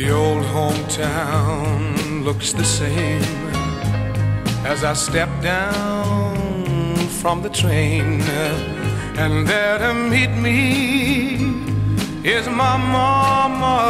The old hometown looks the same as I step down from the train. And there to meet me is my mama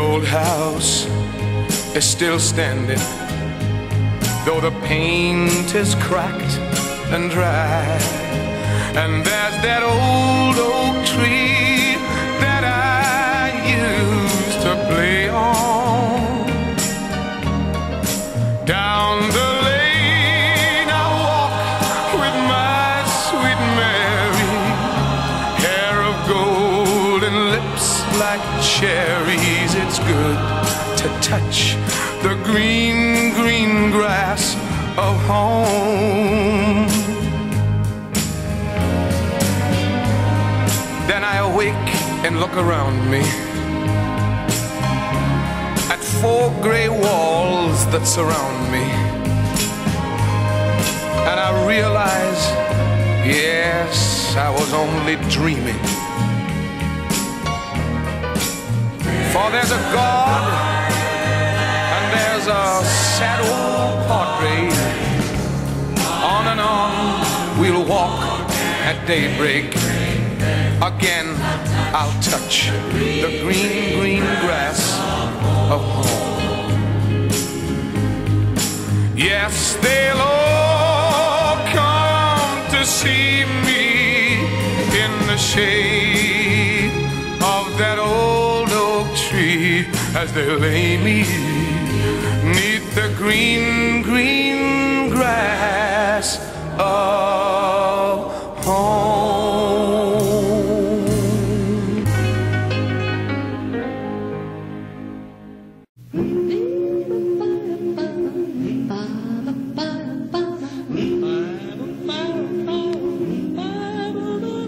Old house is still standing, though the paint is cracked and dry. And there's that old oak touch the green, green grass of home. Then I awake and look around me at four gray walls that surround me. And I realize, yes, I was only dreaming. For there's a God a sad old portrait. On and on we'll walk at daybreak. Again, I'll touch the green, green grass of home. Yes, they'll all come to see me in the shade of that old oak tree as they lay me the green, green grass of home.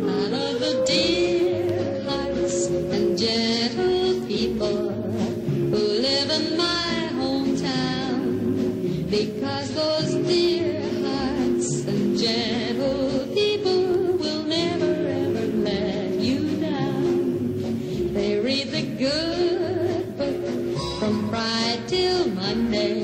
I love the dear hearts and gentle people because those dear hearts and gentle people will never ever let you down. They read the good book from Friday till Monday.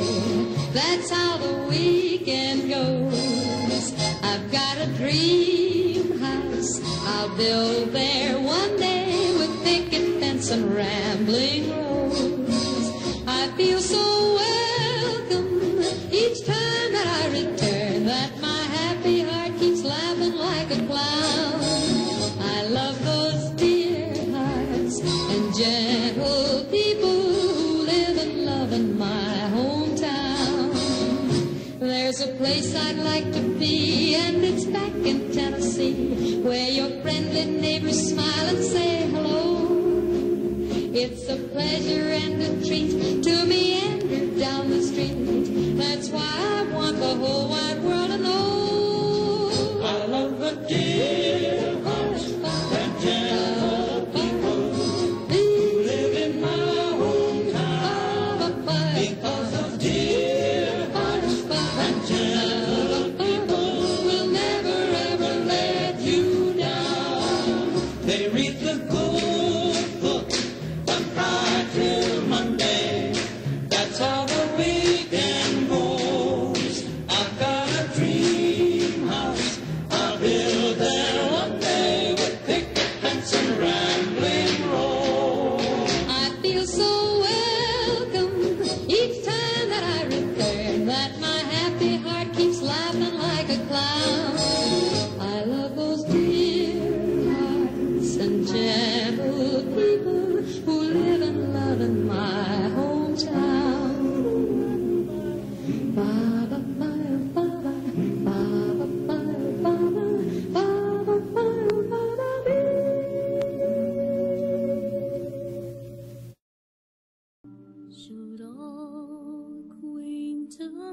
That's how the weekend goes. I've got a dream house I'll build there one day with picket fence and rambling rose. I feel so place I'd like to be, and it's back in Tennessee, where your friendly neighbors smile and say hello. It's a pleasure and a treat to meander down the street. That's why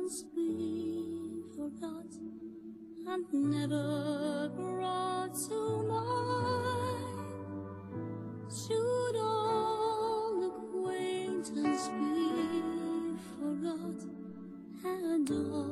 once be forgot and never brought to mind. Should all acquaintance be forgot and all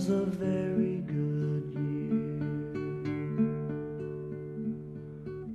was a very